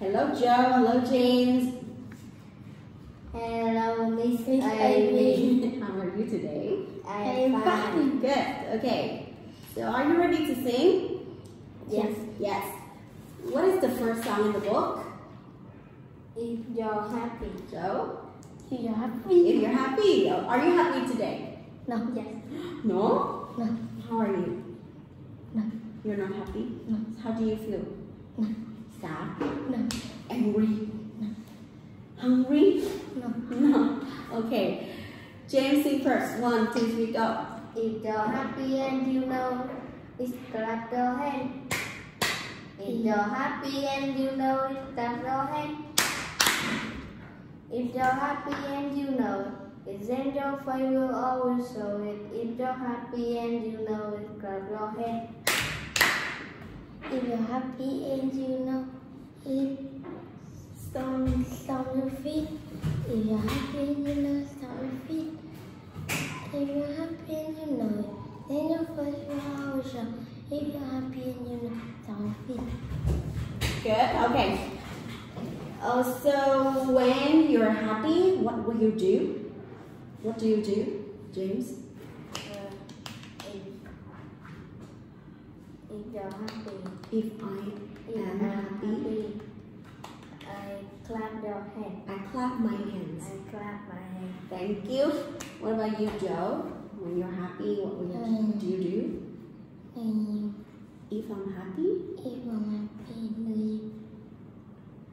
Hello, Joe. Hello, James. Hello, Miss Ivy. How are you today? I'm I'm fine. Good. Okay. So, are you ready to sing? Yes. Yes. What is the first song in the book? If you're happy. Joe? If you're happy. If you're happy, are you happy today? No. Yes. No? No. How are you? No. You're not happy? No. How do you feel? No. Sad? No. Angry? No. Hungry? No. No. Okay. James, sing first. One, two, three, go. If you're happy and you know it, clap your hand. If you're happy and you know it, clap your hand. If you're happy and you know it, then your face will oh, always show it. If you're happy and you know it, clap your hand. If you're happy and you know it, stomp, stomp your feet. If you're happy and you know, stomp your feet. If you're happy and you know it, then your face will always show. If you're happy and you know, stomp your feet. Good. Okay. Oh, so when you're happy, what will you do? What do you do, James? Uh, if, if you're happy, If I if am happy, happy, I clap your hand. I clap my hands. I clap my hand. Thank you. What about you, Joe? When you're happy, what will you Um, do you do? And If I'm happy, if I'm happy, you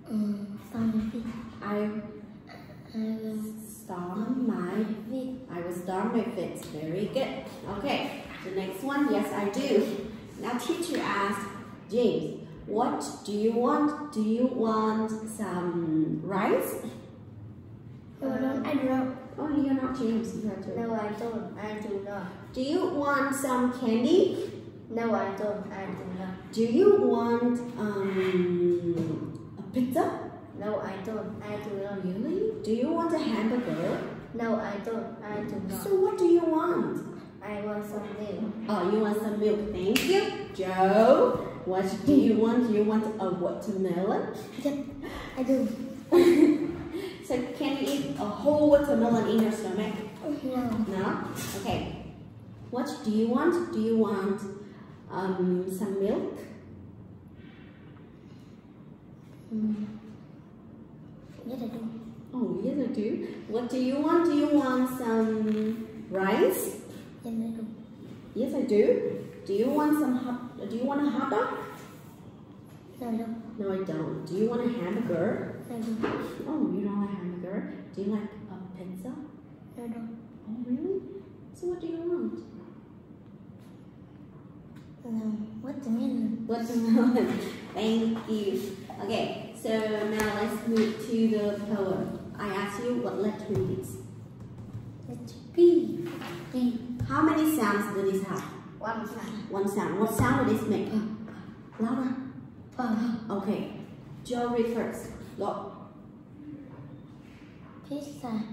um, feet. I I will stomp my feet. I will stomp my feet. Very good. Okay. The next one, yes, I do. Now, teacher asked James, what do you want? Do you want some rice? No, no, I don't. Oh, you're not James. You are Joe. No, I don't. I do not. Do you want some candy? No, I don't. I do not. Do you want um, a pizza? No, I don't. I do not. Really? Do you want a hamburger? No, I don't. I do not. So what do you want? I want some milk. Oh, you want some milk. Thank you. Joe, what do you want? You want a watermelon? Yep, I do. So can you eat a whole watermelon in your stomach? No. No? Okay. What do you want? Do you want um, some milk? Mm. Yes, I do. Oh, yes I do. What do you want? Do you want some rice? Yes, I do. Yes I do. Do you want some hot, do you want a hot dog? No, I don't. No I don't. Do you want a hamburger? Do. Oh, you don't like hamburger? Do you like a pizza? No. Oh, really? So what do you want? No. What the mean? Watermelon. Thank you. Okay, so now let's move to the poem. I ask you what letter it is. It's B. B. How many sounds does this have? One sound. One sound. What sound does this make? Louder. Uh, Okay. Joe, read first. Go. pizza.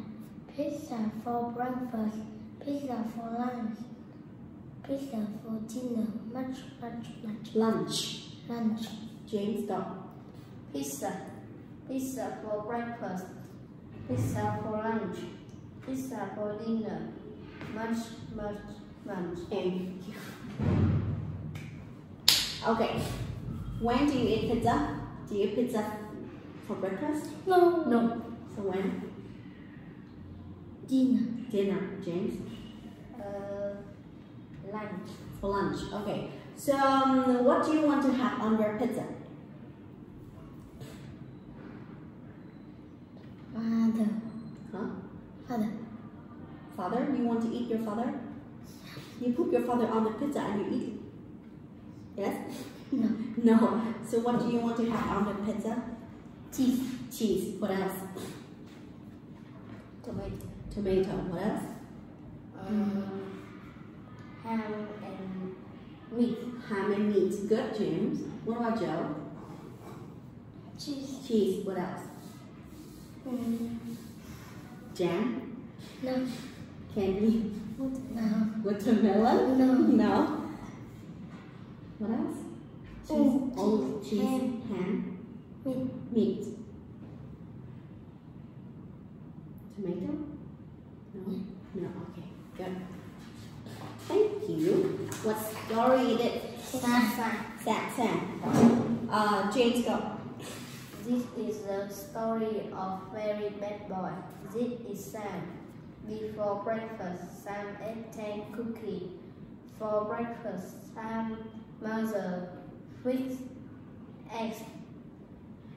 Pizza for breakfast. Pizza for lunch. Pizza for dinner. Much, much, much. Lunch. Lunch. James, go. Pizza. Pizza for breakfast. Pizza for lunch. Pizza for dinner. Much, much, much. Thank you. Okay. When do you eat pizza? Do you eat pizza for breakfast? No. No. So when? Dinner. Dinner, James. Uh, lunch. For lunch. Okay. So um, what do you want to have on your pizza? Father. Father? You want to eat your father? You put your father on the pizza and you eat it. Yes? No. No. So what do you want to have on the pizza? Cheese. Cheese. What else? Tomato. Tomato. What else? Um, ham and meat. Ham and meat. Good, James. What about Joe? Cheese. Cheese. What else? Mm. Jam. No. Candy. No. Watermelon. No. No. What else? Cheese. Oh, cheese. Ham. Ham. Meat. Meat. Tomato? No? No, okay. Good. Thank you. What story is it? Sam. Uh, James, go. This is the story of very bad boy. This is Sam. Before breakfast, Sam ate ten cookies. For breakfast, Sam mother fixed eggs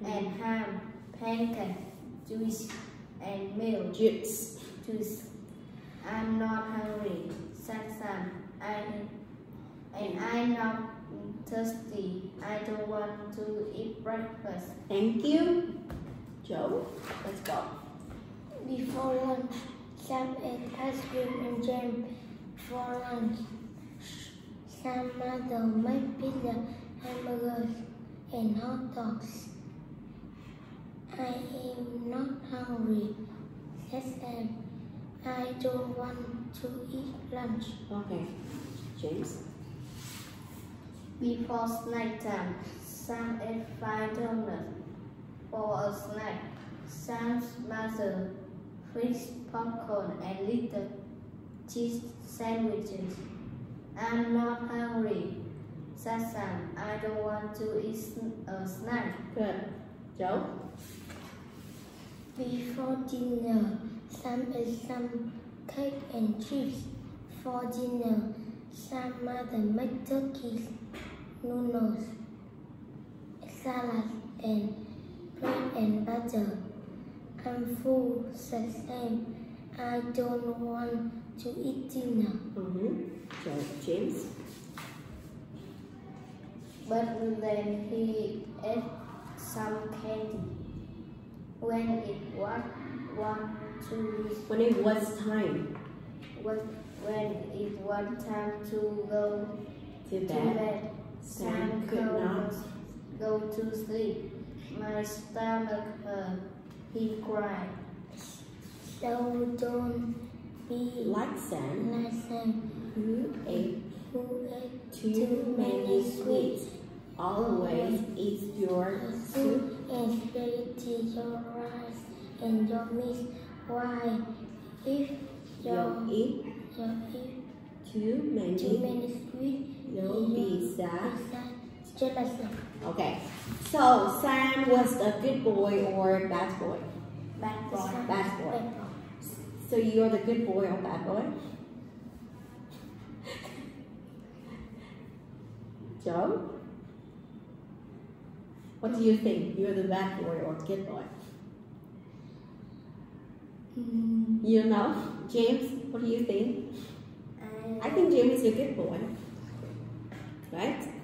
and ham, pancake, juice, and milk Juice. juice. I'm not hungry, said Sam. I and I'm not thirsty. I don't want to eat breakfast. Thank you. Joe, let's go. Before lunch, Sam ate ice cream and jam. For lunch, Sam mother made pizza, hamburgers, and hot dogs. I am not hungry, said Sam. I don't want to eat lunch. Okay. James. Before snack time, Sam ate five donuts. For a snack, Sam's mother fixed popcorn and little cheese sandwiches. I'm not hungry, said Sam. I don't want to eat a uh, snack. Good. Joe. Before dinner, Sam ate uh, some cake and chips. For dinner, Sam mother made turkeys, noodles, salad, and bread and butter. I'm full, says Sam. I don't want to eat dinner. Mm-hmm. Joe. James. But then he ate some candy. When it was one to When it was time was when it was time to go to to bed, bed, Sam Sam could not. go to sleep. My stomach hurt. He cried. So don't be like Sam, like Sam, who ate who ate too many sweets. Always eat your soup. soup and spaghetti, your rice and your meat. Why? If You you eat eat too many. too many sweets, You'll be sad. It's just like that. Okay. So Sam was a good boy or bad boy? Bad boy. Bad boy. Bad boy. So you're the good boy or bad boy? Joe? What do you think? You're the bad boy or good boy? Mm, You know? James, what do you think? I think James is a good boy. Right?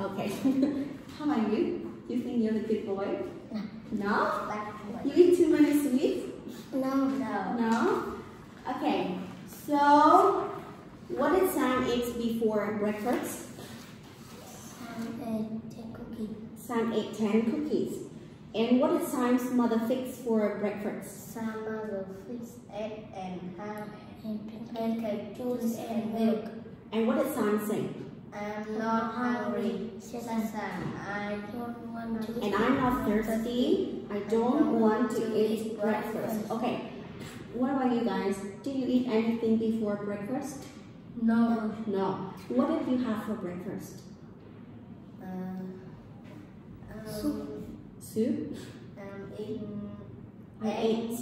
Okay. How about you? Do you think you're the good boy? No. No? You eat too many sweets? no, No. No? Okay, so what did Sam eat before breakfast? Sam ate ten cookies. Sam ate 10 cookies. And what did Sam's mother fix for breakfast? Some mother fixed egg and ham, And pancake, juice, and milk. And what did Sam say? I'm not hungry, Sam. I don't want to And I'm not thirsty. I don't want to eat breakfast. Okay, what about you guys? Did you eat anything before breakfast? no. No. What did you have for breakfast? Uh, um, Soup. Soup? I'm eating I ate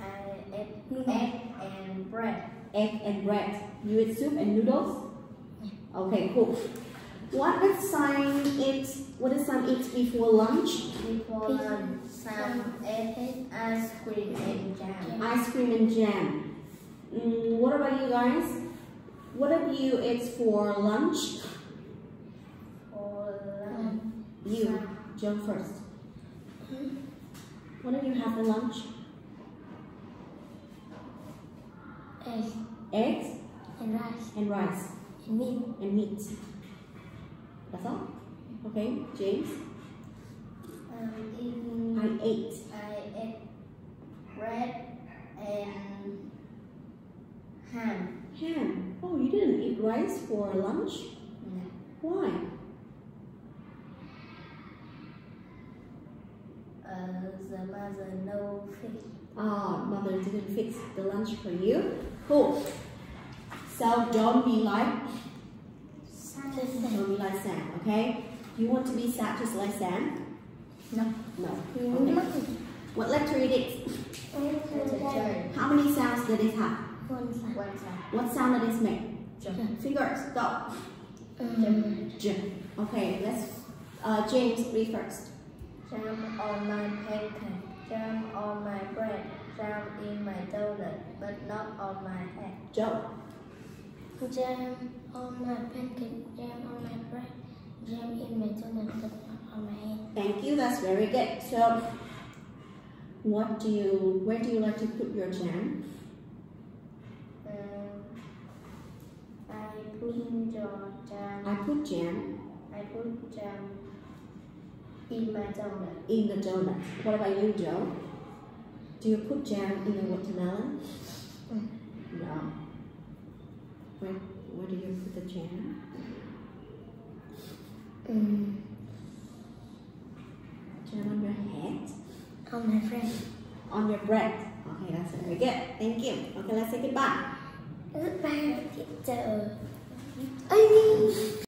I ate egg and bread. egg and bread. You eat soup and noodles? Okay, cool. What did Sam eat? What did Sam eat before lunch? Before lunch, Sam ate ice cream and jam. Ice cream and jam. Mm, what about you guys? What did you eat for lunch? For lunch, You, jump first. What did you have for lunch? eggs Eggs and rice and rice meat. and meat. That's all? Okay, James? I'm. I ate I ate bread and ham. ham. Oh, you didn't eat rice for lunch? No. Why? Uh, the mother no fish. Oh, mother didn't fix the lunch for you. Cool. So don't be like don't be like Sam, okay? You want to be sad just like Sam? No. No. Okay. What letter it is? It's a turn. How many sounds did it have? One side. One side. What sound did it make? Jump. Fingers, go. Um, J. Okay, let's uh, James read first. Jam on my pancake. Jam on my bread. Jam in my donut, but not on my head. Joe. Jam on my pancake, jam on my bread, jam in my donut, on my head. Thank you, that's very good. So what do you where do you like to put your jam? Um, I put your jam. I put jam I put jam in my donut. in the donut. What about you, Joe? Do you put jam in the watermelon? Mm. Where where do you put the jam? Um, Jam on your head? on my friend. On your bread. Okay, that's very good. Thank you. Okay, let's say goodbye. Goodbye, teacher. Amy.